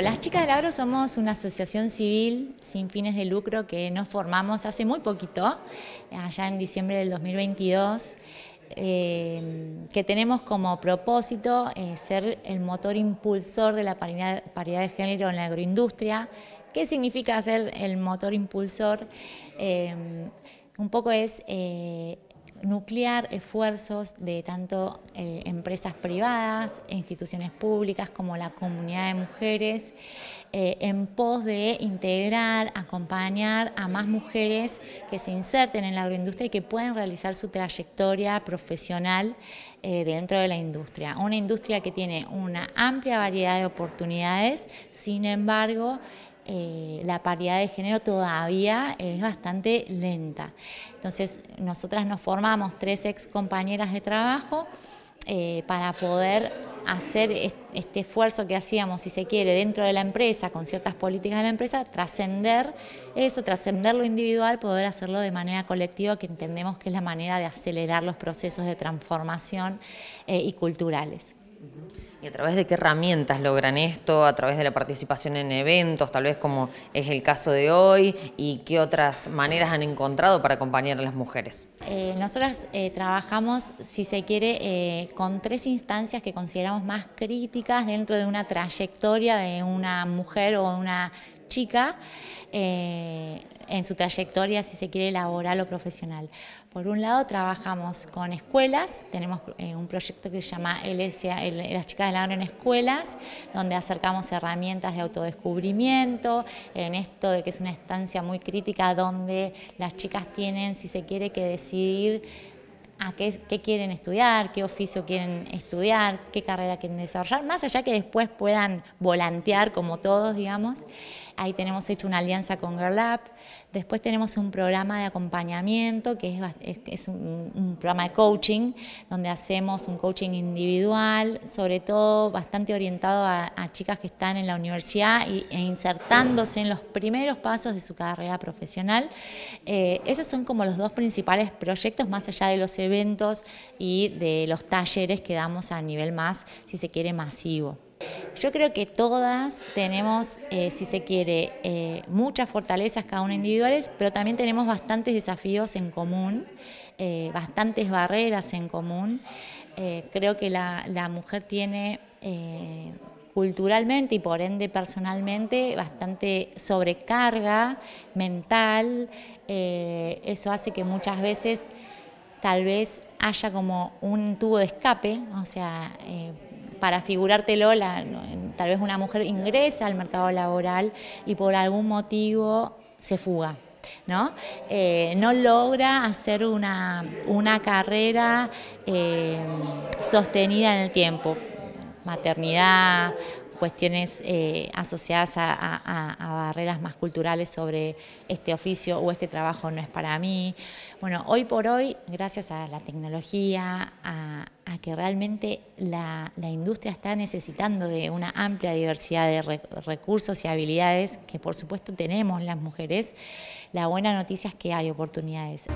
Las Chicas del Agro somos una asociación civil sin fines de lucro que nos formamos hace muy poquito, allá en diciembre del 2022, eh, que tenemos como propósito eh, ser el motor impulsor de la paridad, de género en la agroindustria. ¿Qué significa ser el motor impulsor? Eh, un poco es nuclear esfuerzos de tanto eh, empresas privadas, instituciones públicas como la comunidad de mujeres, eh, en pos de integrar, acompañar a más mujeres que se inserten en la agroindustria y que puedan realizar su trayectoria profesional eh, dentro de la industria. Una industria que tiene una amplia variedad de oportunidades, sin embargo, eh, la paridad de género todavía es bastante lenta. Entonces, nosotras nos formamos tres ex compañeras de trabajo eh, para poder hacer este esfuerzo que hacíamos, si se quiere, dentro de la empresa, con ciertas políticas de la empresa, trascender eso, trascender lo individual, poder hacerlo de manera colectiva, que entendemos que es la manera de acelerar los procesos de transformación eh, y culturales. ¿Y a través de qué herramientas logran esto? ¿A través de la participación en eventos, tal vez como es el caso de hoy? ¿Y qué otras maneras han encontrado para acompañar a las mujeres? Eh, nosotras eh, trabajamos, si se quiere, eh, con tres instancias que consideramos más críticas dentro de una trayectoria de una mujer o una chica en su trayectoria, si se quiere, laboral o profesional. Por un lado, trabajamos con escuelas, tenemos eh, un proyecto que se llama LSA, Las Chicas del Agro en Escuelas, donde acercamos herramientas de autodescubrimiento, en esto de que es una estancia muy crítica donde las chicas tienen, si se quiere, que decidir a qué, quieren estudiar, qué oficio quieren estudiar, qué carrera quieren desarrollar, más allá que después puedan volantear como todos, digamos. Ahí tenemos hecho una alianza con Girl Up. Después tenemos un programa de acompañamiento, que es, un, programa de coaching, donde hacemos un coaching individual, sobre todo bastante orientado a, chicas que están en la universidad e insertándose en los primeros pasos de su carrera profesional. Eh, esos son como los dos principales proyectos, más allá de los eventos y de los talleres que damos a nivel más, si se quiere, masivo. Yo creo que todas tenemos, eh, si se quiere, eh, muchas fortalezas cada una individuales, pero también tenemos bastantes desafíos en común, eh, bastantes barreras en común. creo que la, la mujer tiene culturalmente y por ende personalmente bastante sobrecarga mental. eso hace que muchas veces tal vez haya como un tubo de escape, o sea, para figurártelo, la, tal vez una mujer ingresa al mercado laboral y por algún motivo se fuga. ¿no? Eh, no logra hacer una, carrera eh, sostenida en el tiempo, maternidad, cuestiones eh, asociadas a, barreras más culturales sobre este oficio o este trabajo no es para mí. Bueno, hoy por hoy, gracias a la tecnología, a, que realmente la, industria está necesitando de una amplia diversidad de recursos y habilidades que por supuesto tenemos las mujeres, la buena noticia es que hay oportunidades.